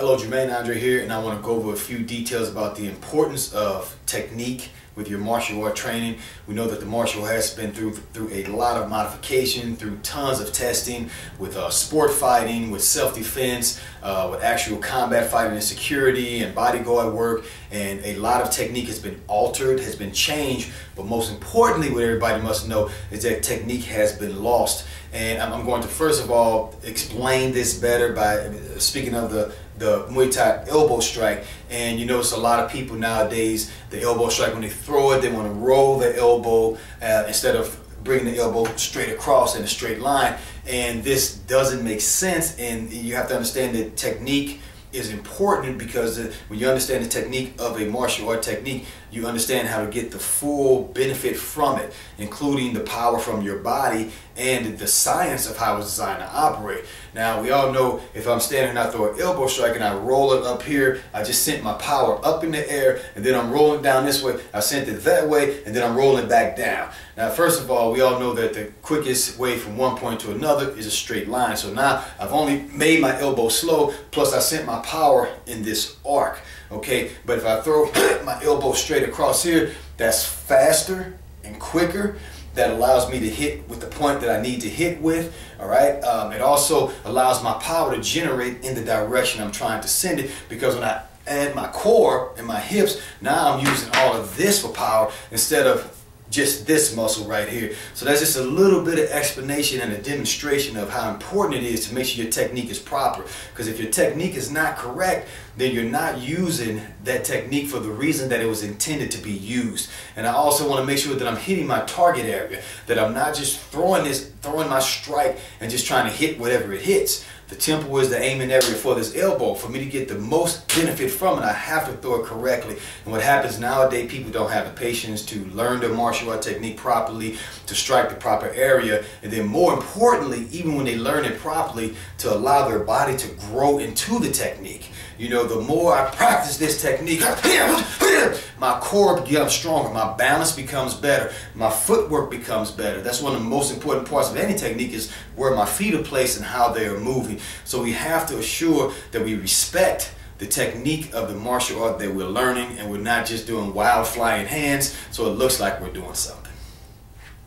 Hello, Jermaine Andre here, and I want to go over a few details about the importance of technique with your martial art training. We know that the martial art has been through through a lot of modification, through tons of testing, with uh, sport fighting, with self-defense, uh, with actual combat fighting and security and bodyguard work, and a lot of technique has been altered, has been changed, but most importantly, what everybody must know is that technique has been lost. And I'm going to first of all explain this better by speaking of the the Muay Thai elbow strike. And you notice a lot of people nowadays, the elbow strike, when they throw it, they want to roll the elbow uh, instead of bringing the elbow straight across in a straight line. And this doesn't make sense. And you have to understand that technique is important because when you understand the technique of a martial art technique, you understand how to get the full benefit from it, including the power from your body and the science of how it's designed to operate. Now, we all know if I'm standing and I throw an elbow strike and I roll it up here, I just sent my power up in the air and then I'm rolling down this way. I sent it that way and then I'm rolling back down. Now, first of all, we all know that the quickest way from one point to another is a straight line. So now I've only made my elbow slow, plus I sent my power in this arc okay? But if I throw my elbow straight across here, that's faster and quicker. That allows me to hit with the point that I need to hit with, all right? Um, it also allows my power to generate in the direction I'm trying to send it because when I add my core and my hips, now I'm using all of this for power instead of just this muscle right here. So that's just a little bit of explanation and a demonstration of how important it is to make sure your technique is proper. Because if your technique is not correct, then you're not using that technique for the reason that it was intended to be used. And I also want to make sure that I'm hitting my target area, that I'm not just throwing this, throwing my strike and just trying to hit whatever it hits. The temple is the aiming area for this elbow. For me to get the most benefit from it, I have to throw it correctly. And what happens nowadays, people don't have the patience to learn the martial art technique properly, to strike the proper area, and then more importantly, even when they learn it properly, to allow their body to grow into the technique. You know, the more I practice this technique, my core becomes stronger, my balance becomes better, my footwork becomes better. That's one of the most important parts of any technique is where my feet are placed and how they are moving. So we have to assure that we respect the technique of the martial art that we're learning and we're not just doing wild flying hands so it looks like we're doing something.